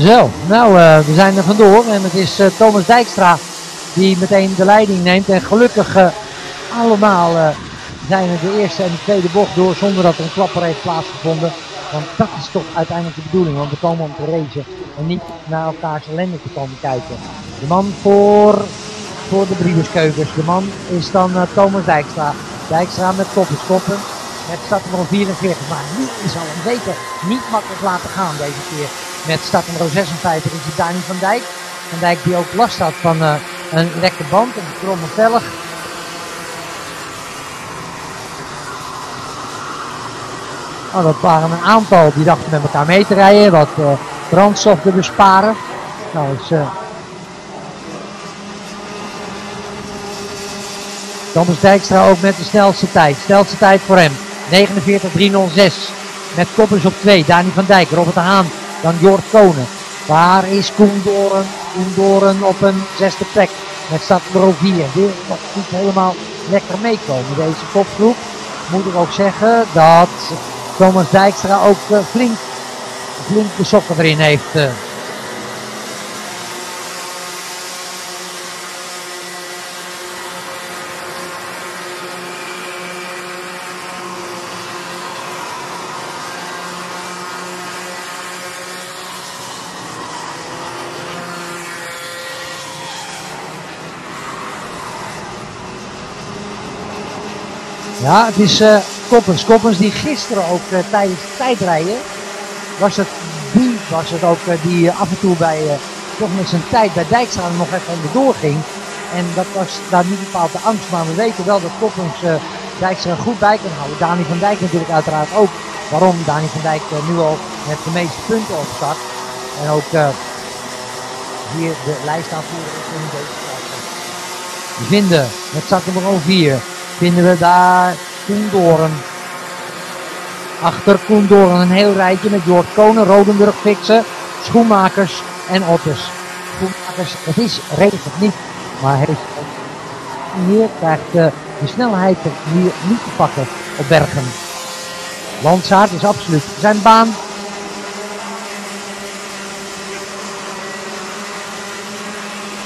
Zo, nou, uh, we zijn er vandoor en het is uh, Thomas Dijkstra die meteen de leiding neemt. En gelukkig uh, allemaal zijn er de eerste en de tweede bocht door zonder dat er een klapper heeft plaatsgevonden. Want dat is toch uiteindelijk de bedoeling, want we komen om te racen en niet naar elkaars ellende te komen kijken. De man voor, voor de Briederskeukens, de man is dan Thomas Dijkstra. Dijkstra met koppers, koppers. Met startnummer 44, maar nu is al een zeker niet makkelijk laten gaan deze keer. Met startnummer 56 is het Dani van Dijk. Van Dijk die ook last had van uh, een lekke band, een kromme velg. Oh, dat waren een aantal die dachten met elkaar mee te rijden, wat uh, brandstof te besparen. Nou, is, uh, Thomas Dijkstra ook met de snelste tijd. Snelste tijd voor hem. 49-306. Met koppers op 2. Dani van Dijk, Robert de Haan. Dan Jort Konen. Waar is Koen Doren? Op een zesde plek. Met stad nummer 4. Wil nog niet helemaal lekker meekomen. Deze kopgroep. Moet ik ook zeggen dat Thomas Dijkstra ook uh, flink, flink de sokken erin heeft. Ja, het is uh, Koppens. Koppens die gisteren ook uh, tijdens tijdrijden, was het die, was het ook uh, die af en toe bij, toch met zijn tijd bij Dijkstra nog even onderdoor ging. En dat was daar niet bepaald de angst, maar we weten wel dat Koppens Dijkstra goed bij kan houden. Dani van Dijk natuurlijk uiteraard ook. Waarom Dani van Dijk nu al met de meeste punten op start. En ook hier de lijst aanvoeren in deze vinden met start nummer 4 vinden we daar Koendoren. Achter Koendoren een heel rijtje met Jord Konen, Rodenburg Fixen, Schoenmakers en Otters. Schoenmakers, het is redelijk niet, maar heeft hier krijgt de, de snelheid hier niet te pakken op Bergen. Landsaart is absoluut zijn baan.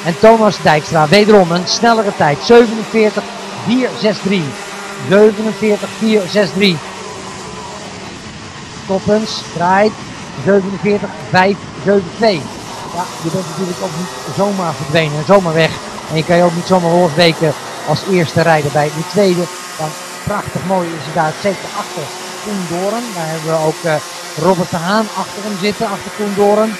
En Thomas Dijkstra, wederom een snellere tijd. 47 4-6-3. 47-4-6-3. Koppens draait 47-5-7-2. Ja, je bent natuurlijk ook niet zomaar verdwenen en zomaar weg. En je kan je ook niet zomaar losweken als eerste rijder bij de tweede. Dan prachtig mooi is het daar zeker achter Koen Doren. Daar hebben we ook uh, Robert de Haan achter hem zitten, achter Koen Doren.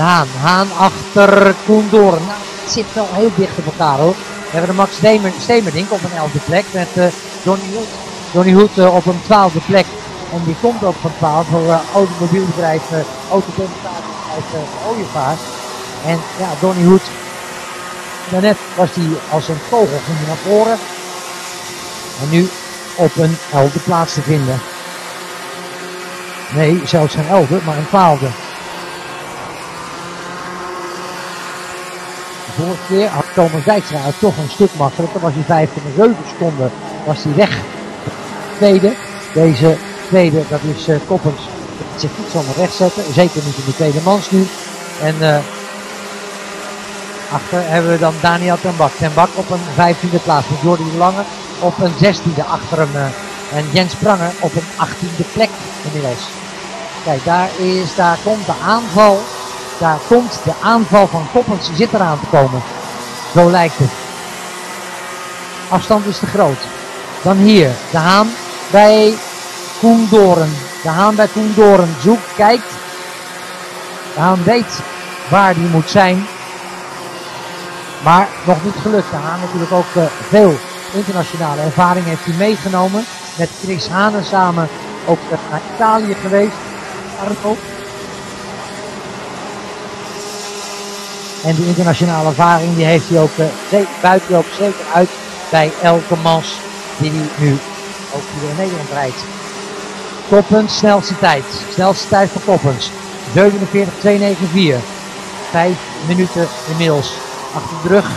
Haan. Haan achter Koen door. Nou, het zit wel heel dicht op elkaar hoor. We hebben de Max Stemerdink op een 11e plek met uh, Johnny Hoed. Johnny Hoed uh, op een 12e plek. En die komt ook van 12 voor uh, automobielbedrijf, uh, uh, Ooievaar. En ja, Johnny Hoed. Daarnet was hij als een ging hij naar voren. En nu op een 11e plaats te vinden. Nee, zelfs geen 11e, maar een 12e. De vorige keer had Thomas Dijkstra toch een stuk makkelijker. Was hij 5,7 seconden was hij weg. Tweede, deze tweede, dat is uh, Koppens. Zich niet zomaar wegzetten. Zeker niet in de tweede mans nu. En uh, achter hebben we dan Daniel ten Bak. Ten Bak op een 15e plaats. Met Jordi Lange op een 16e achter hem. Uh, en Jens Pranger op een 18e plek inmiddels. Kijk, daar, is, daar komt de aanval daar komt de aanval van Koppens zit eraan te komen. Zo lijkt het. Afstand is te groot. Dan hier, de Haan bij Koendoren. De Haan bij Koendoren zoekt, kijkt. De Haan weet waar die moet zijn. Maar nog niet gelukt. De Haan natuurlijk ook uh, veel internationale ervaring heeft hij meegenomen. Met Chris Hanen samen ook naar Italië geweest. Arno. En die internationale ervaring die heeft hij ook, uh, buiten zeker uit bij elke mans die hij nu ook hier in Nederland rijdt. Koppens, snelste tijd. Snelste tijd van Koppens. 47-294. Vijf minuten inmiddels achter de rug.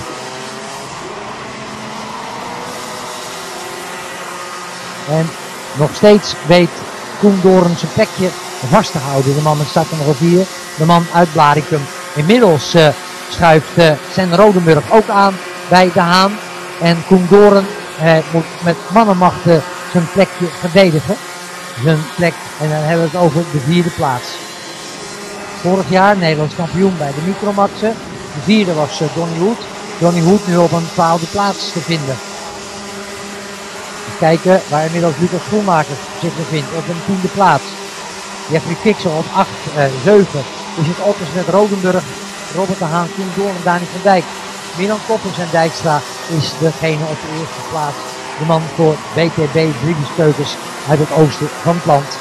En nog steeds weet Koen Doren zijn plekje vast te houden. De man met nummer 4. De man uit Blaricum. Inmiddels uh, schuift uh, Sen Rodenburg ook aan bij De Haan. En Koen Doren uh, moet met mannenmacht zijn plekje verdedigen. Zijn plek, en dan hebben we het over de vierde plaats. Vorig jaar Nederlands kampioen bij de micromaxen. De vierde was Donny Hoed. Donny Hoed nu op een twaalfde plaats te vinden. Even kijken waar inmiddels Lucas Schoenmaker zich bevindt op een tiende plaats. Jeffrey Fixer op 8, uh, 7 is het Otters met Rodenburg, Robert de Haan, Koen Door en Dani van Dijk. Milan Koppens en Dijkstra is degene op de eerste plaats. De man voor BTB Keukens uit het oosten van het land.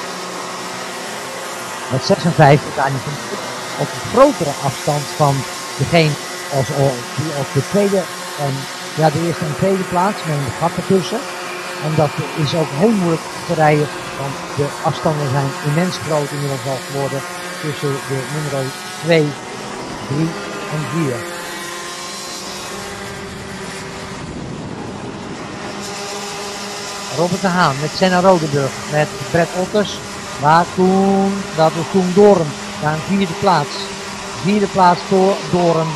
Met 56 Dani van Dijk op een grotere afstand van degene als, die op de tweede en ja, de eerste en tweede plaats met een gat ertussen. En dat is ook heel moeilijk te rijden, want de afstanden zijn immens groot inmiddels al geworden tussen de nummer 2, 3 en 4. Robert de Haan met Senna Rodenburg, met Brett Otters, maar toen, dat was toen Doren, naar een vierde plaats. Vierde plaats voor Doren.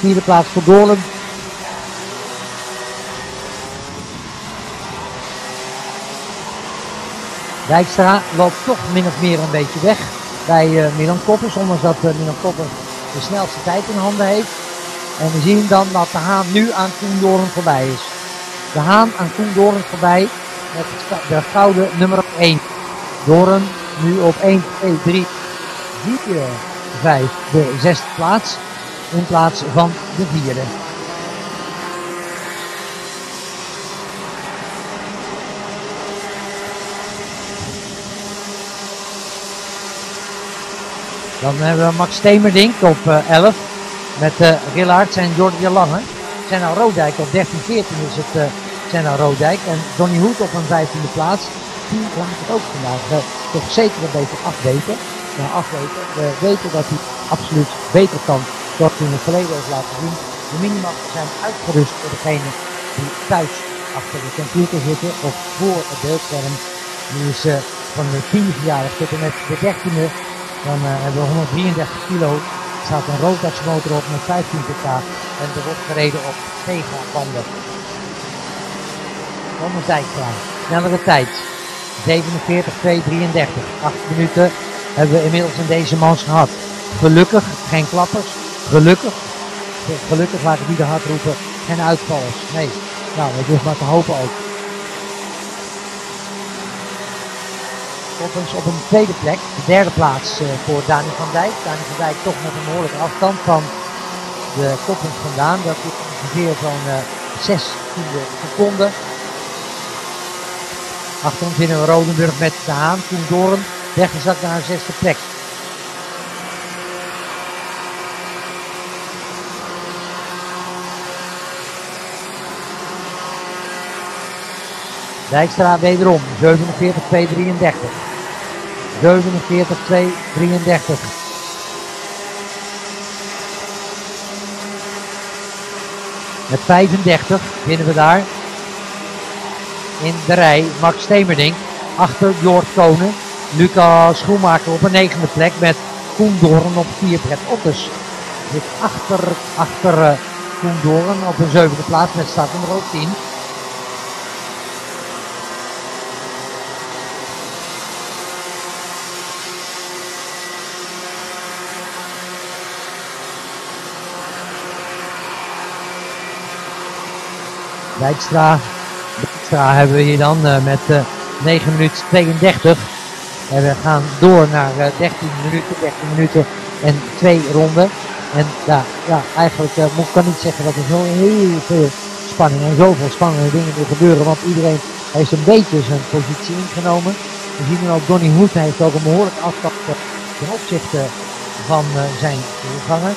Vierde plaats voor Doren, Dijkstra loopt toch min of meer een beetje weg bij uh, Milan Koppers, ondanks dat uh, Milan Koppers de snelste tijd in handen heeft. En we zien dan dat de Haan nu aan Koen Doren voorbij is. De Haan aan Koen Doren voorbij met de gouden nummer 1. Doren nu op 1, 2, 3, 4, 5 de zesde plaats in plaats van de vierde. Dan hebben we Max Stemerdink op 11 uh, met uh, Rillaerts en Jordi Lange. Senna Roodijk op 13-14 is het uh, Senna Roodijk. En Donny Hoed op een 15e plaats. Die laat het ook vandaag uh, toch zeker een beetje afweten. Afweten. We weten dat hij absoluut beter kan dan hij in het verleden heeft laten zien. De minimappen zijn uitgerust voor degene die thuis achter de computer zitten of voor het beeldscherm. Die is van de 10e verjaardag tot en met de 13e dan uh, hebben we 133 kilo. Staat een Rotax motor op met 15 pk en er wordt gereden op Vega banden. Van de klaar. Snellere tijd. 47, 2, 33. 8 minuten hebben we inmiddels in deze mans gehad. Gelukkig, geen klappers. Gelukkig. Gelukkig laat ik niet hard roepen. Geen uitvallers. Nee. Nou, dat is maar te hopen ook. Koppens op een tweede plek. De derde plaats uh, voor Dani van Dijk. Dani van Dijk toch met een behoorlijke afstand van de Koppens vandaan. Dat is ongeveer zo'n uh, 6 seconden. Achter ons we Rodenburg met de Haan. Koen Doren weggezakt naar een zesde plek. Dijkstra wederom, 47, 2, 33. 47, 2, 33. Met 35 vinden we daar in de rij Max Stemerding. Achter Jord Konen. Lucas Schoenmaker op een negende plek met Koen Doorn op vier Brett Otters. Zit achter, achter uh, Koen Doorn op een zevende plaats met start nummer 10. Dijkstra. Dijkstra hebben we hier dan uh, met uh, 9 minuten 32. En we gaan door naar uh, 13 minuten, 13 minuten en twee ronden. En ja, ja eigenlijk uh, kan niet zeggen dat er zo heel veel spanning en zoveel spannende dingen er gebeuren. Want iedereen heeft een beetje zijn positie ingenomen. We zien nu ook Donny Hoed heeft ook een behoorlijk afstand ten opzichte van zijn voorganger.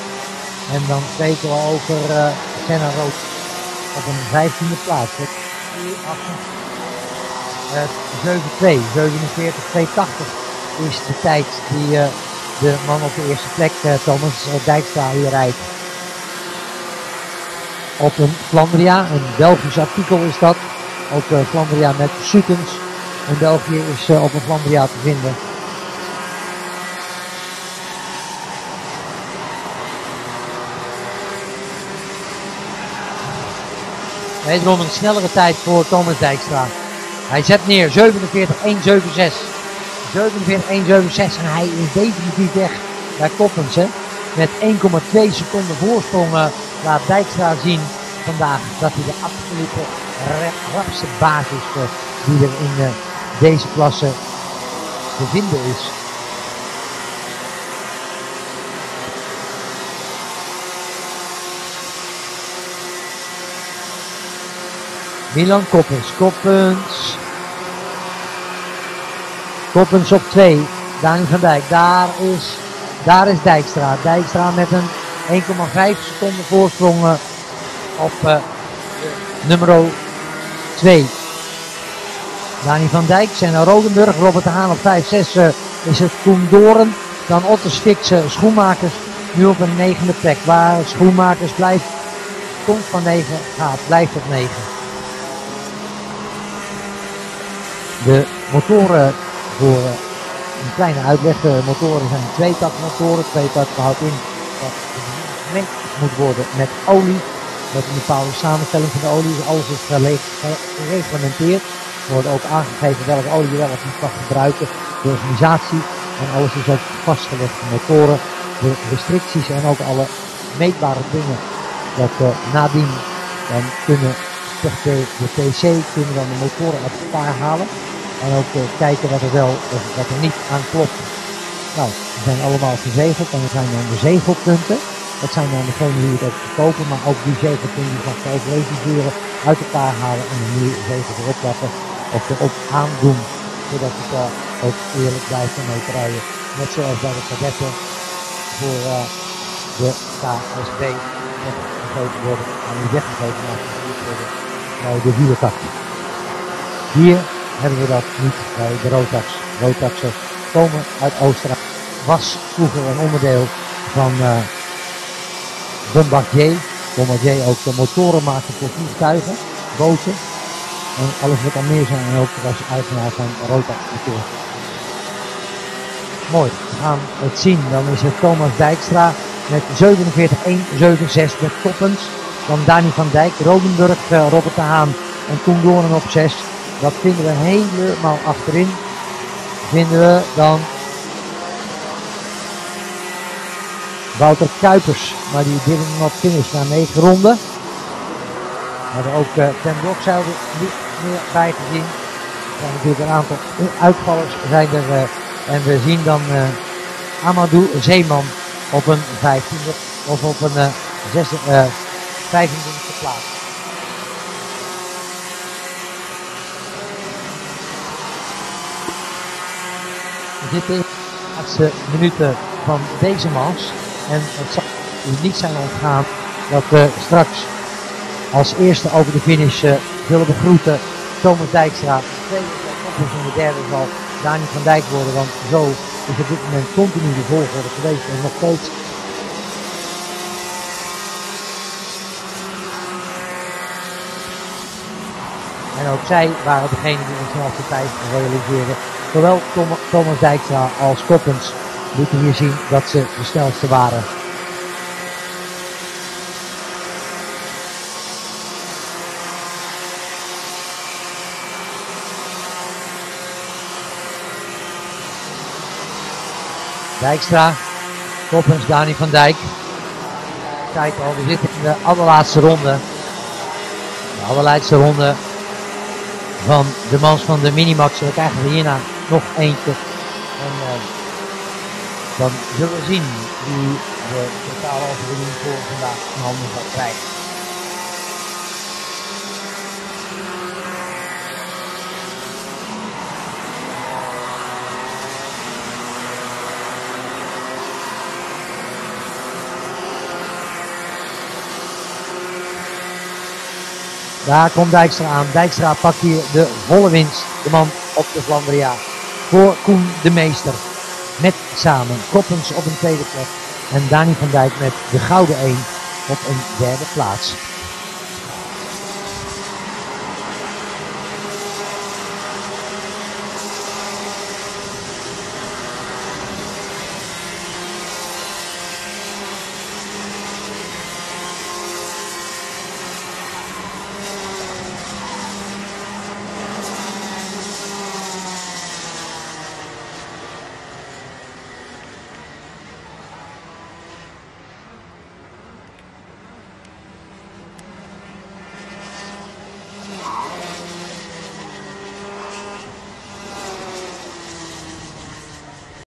En dan spreken we over uh, Senna Rood op een 15e plaats. 7-2, 47, 280 is de tijd die uh, de man op de eerste plek, uh, Thomas Dijkstra, hier rijdt. Op een Flandria, een Belgisch artikel is dat. Ook Flandria met Sutens. In België is op een Flandria te vinden. Wederom een snellere tijd voor Thomas Dijkstra. Hij zet neer 47-176. 47-176 en hij is definitief weg bij Koppens. Hè. Met 1,2 seconden voorsprong uh, laat Dijkstra zien vandaag dat hij de absolute rapste basis is uh, die er in uh, deze klasse te vinden is. Milan Koppens, Koppens. Koppens op 2. Dani van Dijk. Daar is, daar is Dijkstra. Dijkstra met een 1,5 seconden voorsprong uh, op uh, nummer 2. Dani van Dijk, Senna Rodenburg, Robert de Haan op 5, 6 uh, is het Koen Doren. Dan Otto Stikse, Schoenmakers, nu op een negende plek. Waar Schoenmakers blijft, komt van 9 gaat, blijft op 9. De motoren voor een kleine uitleg. De motoren zijn twee motoren. Twee tak houdt in dat gemengd moet worden met olie. Met een bepaalde samenstelling van de olie. Dus alles is gereglementeerd. Er wordt ook aangegeven welke olie je wel of niet mag gebruiken. De organisatie. En alles is ook vastgelegd. De motoren, de restricties en ook alle meetbare dingen. Dat uh, nadien dan kunnen de, de PC, kunnen dan de motoren uit elkaar halen. En ook uh, kijken wat er wel of wat er niet aan klopt. Nou, die zijn allemaal verzegeld en er zijn dan de zegelpunten. Dat zijn dan degenen die het ook maar ook die zegelpunten die van reviseren, uit elkaar halen en een nieuwe zegel erop plakken of erop aandoen. Zodat het uh, ook eerlijk blijft van rijden. Net zoals bij de kadetten voor uh, de KSB gegeven worden en die weggegeven worden bij de wielertak. Hier hebben we dat niet bij de Rotax. Rotaxen komen uit Oostenrijk. Was vroeger een onderdeel van uh, Bombardier. Bombardier ook de motoren maakte voor vliegtuigen, boten. En alles wat al meer zijn en ook was eigenaar van Rotax motoren. Mooi, we gaan het zien. Dan is het Thomas Dijkstra met 47-1-67 met Koppens. Dan Dani van Dijk, Rodenburg, uh, Robert de Haan en Koen Doorn op 6. Dat vinden we helemaal achterin. Vinden we dan Wouter Kuipers. Maar die didn't not finish na 9 ronden. We hebben ook uh, Ten niet meer bij gezien. Er zijn natuurlijk een aantal uitvallers zijn er. Uh, en we zien dan uh, Amadou Zeeman op een 15e of op een uh, 25e plaats. Zitten in de laatste minuten van deze mans. En het zal u niet zijn ontgaan dat we straks als eerste over de finish zullen begroeten Thomas Dijkstra. De tweede en de derde zal Dani van Dijk worden. Want zo is op dit moment continu de volgorde geweest en nog steeds En ook zij waren degene die de snelste tijd realiseerden. Zowel Thomas Dijkstra als Koppens lieten hier zien dat ze de snelste waren. Dijkstra, Koppens, Dani van Dijk. Kijk al, we zitten in de allerlaatste ronde. De allerlaatste ronde van de mans van de Minimax. We krijgen hierna nog eentje. En uh, dan zullen we zien wie de totale overwinning voor vandaag in handen gaat krijgen. Daar komt Dijkstra aan. Dijkstra pakt hier de volle winst. De man op de Flandria. Voor Koen de Meester. Met samen Koppens op een tweede plek. En Dani van Dijk met de gouden 1 op een derde plaats.